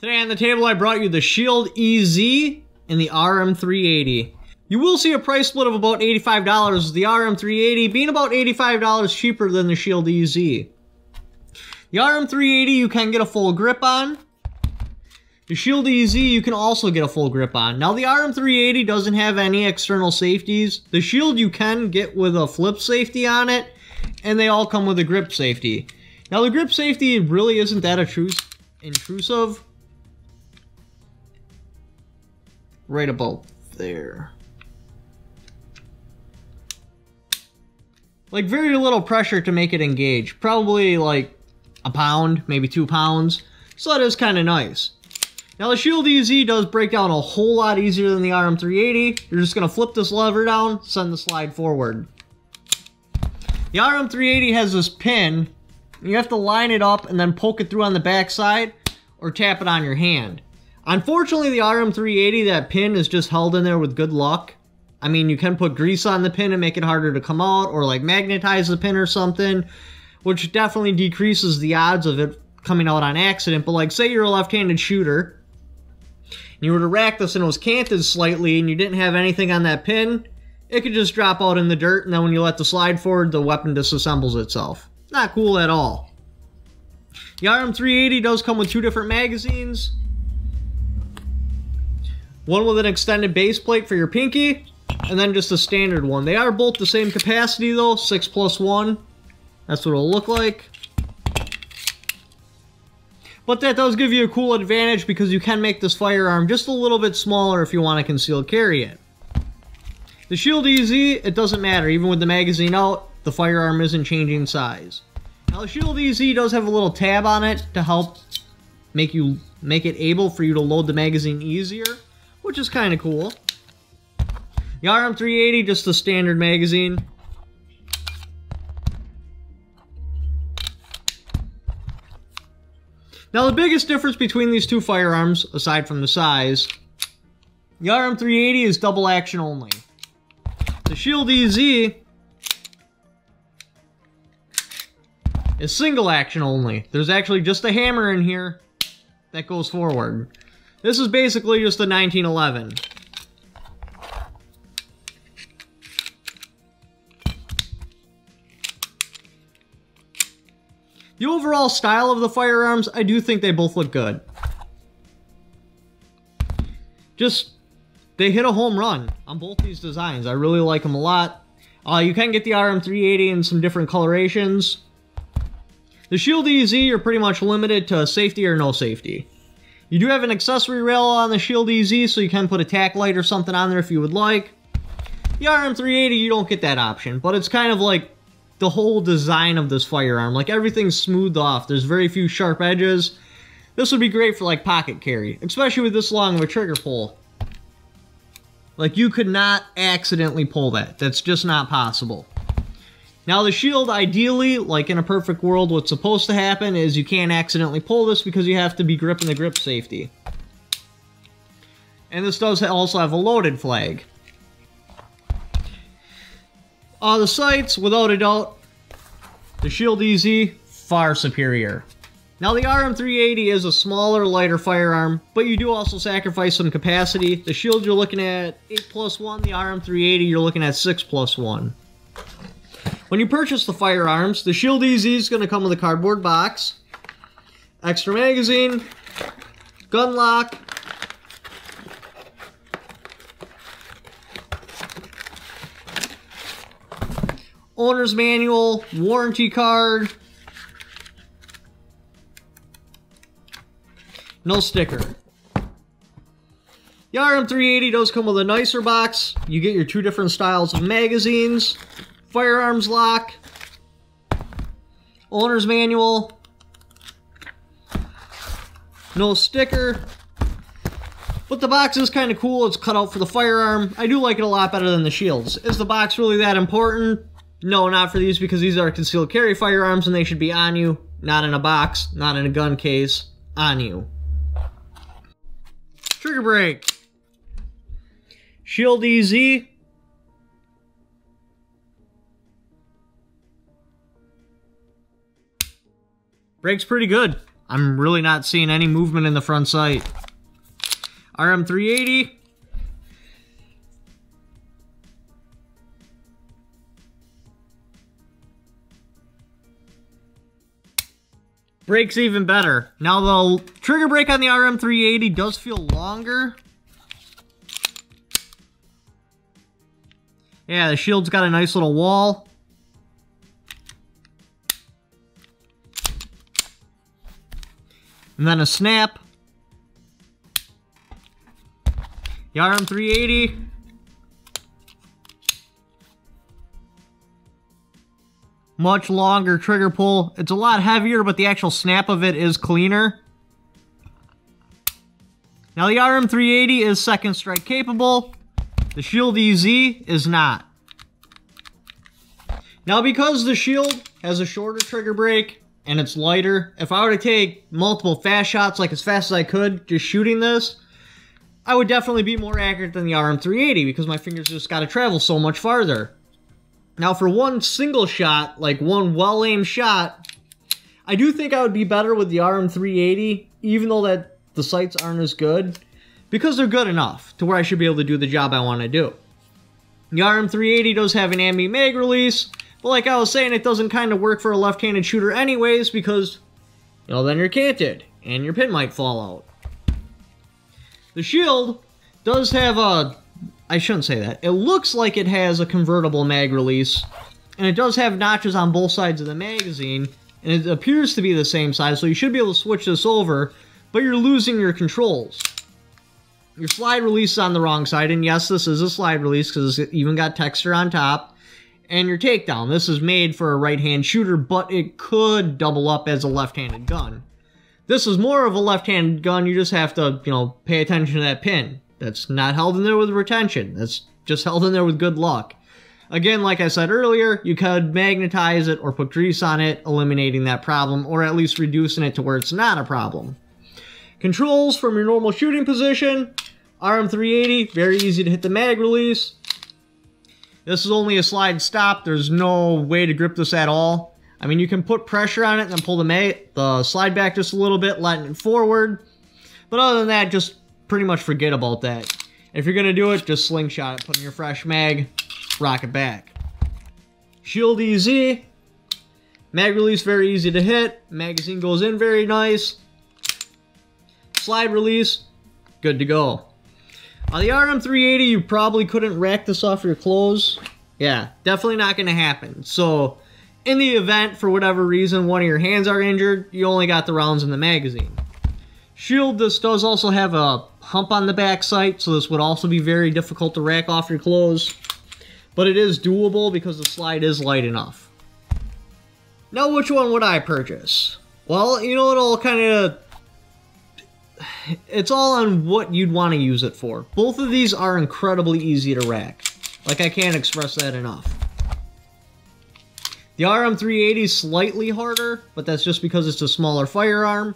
Today on the table I brought you the Shield EZ and the RM380. You will see a price split of about $85 the RM380 being about $85 cheaper than the Shield EZ. The RM380 you can get a full grip on. The Shield EZ you can also get a full grip on. Now the RM380 doesn't have any external safeties. The Shield you can get with a flip safety on it, and they all come with a grip safety. Now the grip safety really isn't that intrusive. Right about there. Like very little pressure to make it engage. Probably like a pound, maybe two pounds. So that is kind of nice. Now the Shield EZ does break down a whole lot easier than the RM380. You're just going to flip this lever down, send the slide forward. The RM380 has this pin. You have to line it up and then poke it through on the back side or tap it on your hand. Unfortunately, the RM380, that pin is just held in there with good luck. I mean, you can put grease on the pin and make it harder to come out or like magnetize the pin or something, which definitely decreases the odds of it coming out on accident. But like, say you're a left-handed shooter and you were to rack this and it was canted slightly and you didn't have anything on that pin, it could just drop out in the dirt and then when you let the slide forward, the weapon disassembles itself. Not cool at all. The RM380 does come with two different magazines. One with an extended base plate for your pinky, and then just a standard one. They are both the same capacity though, 6 plus 1. That's what it'll look like. But that does give you a cool advantage because you can make this firearm just a little bit smaller if you want to conceal carry it. The Shield EZ, it doesn't matter. Even with the magazine out, the firearm isn't changing size. Now the Shield EZ does have a little tab on it to help make you make it able for you to load the magazine easier, which is kind of cool. The RM380, just a standard magazine. Now the biggest difference between these two firearms, aside from the size, the RM380 is double action only. The Shield EZ is single action only. There's actually just a hammer in here that goes forward. This is basically just a 1911. The overall style of the firearms, I do think they both look good. Just, they hit a home run on both these designs. I really like them a lot. Uh, you can get the RM380 in some different colorations. The Shield EZ, you're pretty much limited to safety or no safety. You do have an accessory rail on the Shield EZ, so you can put a tack light or something on there if you would like. The RM380, you don't get that option, but it's kind of like the whole design of this firearm. Like everything's smoothed off. There's very few sharp edges. This would be great for like pocket carry, especially with this long of a trigger pull. Like you could not accidentally pull that. That's just not possible. Now the shield, ideally, like in a perfect world, what's supposed to happen is you can't accidentally pull this because you have to be gripping the grip safety. And this does also have a loaded flag. On the sights, without a doubt, the Shield EZ, far superior. Now the RM380 is a smaller, lighter firearm, but you do also sacrifice some capacity. The Shield you're looking at 8 plus 1, the RM380 you're looking at 6 plus 1. When you purchase the firearms, the Shield EZ is going to come with a cardboard box, extra magazine, gun lock, owner's manual, warranty card, no sticker. The RM380 does come with a nicer box. You get your two different styles of magazines, firearms lock, owner's manual, no sticker. But the box is kind of cool. It's cut out for the firearm. I do like it a lot better than the shields. Is the box really that important? No, not for these because these are concealed carry firearms and they should be on you, not in a box, not in a gun case, on you. Trigger break. Shield EZ. Breaks pretty good. I'm really not seeing any movement in the front sight. RM380. Breaks even better. Now the trigger break on the RM380 does feel longer. Yeah, the shield's got a nice little wall. And then a snap. The RM380. Much longer trigger pull. It's a lot heavier, but the actual snap of it is cleaner. Now the RM380 is second strike capable. The Shield EZ is not. Now because the Shield has a shorter trigger break and it's lighter, if I were to take multiple fast shots like as fast as I could just shooting this, I would definitely be more accurate than the RM380 because my fingers just got to travel so much farther. Now for one single shot, like one well-aimed shot, I do think I would be better with the RM380, even though that the sights aren't as good, because they're good enough to where I should be able to do the job I want to do. The RM380 does have an ambi mag release, but like I was saying, it doesn't kind of work for a left-handed shooter anyways, because, you know, then you're canted, and your pin might fall out. The shield does have a I shouldn't say that. It looks like it has a convertible mag release, and it does have notches on both sides of the magazine, and it appears to be the same size, so you should be able to switch this over, but you're losing your controls. Your slide release is on the wrong side, and yes, this is a slide release because it's even got texture on top. And your takedown. This is made for a right-hand shooter, but it could double up as a left-handed gun. This is more of a left-handed gun, you just have to, you know, pay attention to that pin. That's not held in there with retention. That's just held in there with good luck. Again, like I said earlier, you could magnetize it or put grease on it, eliminating that problem, or at least reducing it to where it's not a problem. Controls from your normal shooting position. RM380, very easy to hit the mag release. This is only a slide stop. There's no way to grip this at all. I mean, you can put pressure on it and then pull the, mag the slide back just a little bit, letting it forward. But other than that, just pretty much forget about that. If you're going to do it, just slingshot it, put in your fresh mag, rock it back. Shield EZ. Mag release very easy to hit. Magazine goes in very nice. Slide release, good to go. On the RM380, you probably couldn't rack this off your clothes. Yeah, definitely not going to happen. So, in the event, for whatever reason, one of your hands are injured, you only got the rounds in the magazine. Shield, this does also have a hump on the back sight, so this would also be very difficult to rack off your clothes. But it is doable because the slide is light enough. Now, which one would I purchase? Well, you know, it'll kind of... It's all on what you'd want to use it for. Both of these are incredibly easy to rack. Like, I can't express that enough. The RM380 is slightly harder, but that's just because it's a smaller firearm.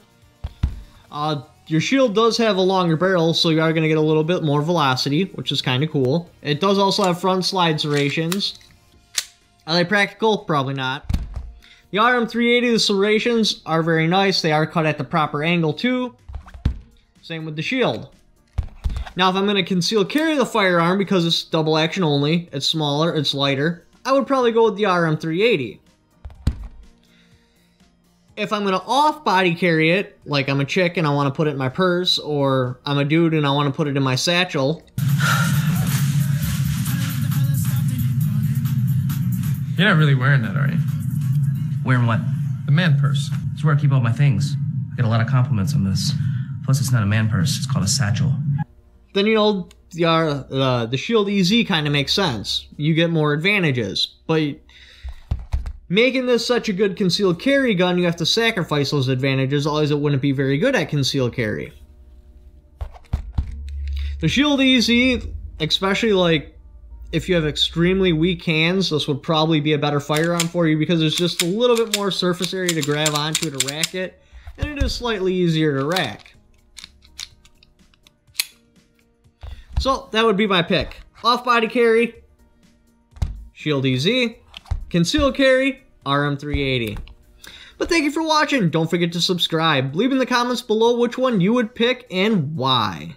Uh, your shield does have a longer barrel, so you are going to get a little bit more velocity, which is kind of cool. It does also have front slide serrations. Are they practical? Probably not. The RM380, the serrations are very nice. They are cut at the proper angle too. Same with the shield. Now, if I'm going to conceal carry the firearm because it's double action only, it's smaller, it's lighter, I would probably go with the RM380 if I'm gonna off body carry it, like I'm a chick and I want to put it in my purse, or I'm a dude and I want to put it in my satchel. You're not really wearing that, are you? Wearing what? The man purse. It's where I keep all my things. I get a lot of compliments on this. Plus, it's not a man purse, it's called a satchel. Then, you know, the, uh, the Shield EZ kind of makes sense. You get more advantages. But Making this such a good concealed carry gun, you have to sacrifice those advantages, otherwise it wouldn't be very good at concealed carry. The Shield EZ, especially like if you have extremely weak hands, this would probably be a better firearm for you because there's just a little bit more surface area to grab onto to rack it, and it is slightly easier to rack. So that would be my pick. Off body carry, Shield EZ, Conceal carry, RM380. But But thank you for watching. Don't forget to subscribe. Leave in the comments below which one you would pick and why.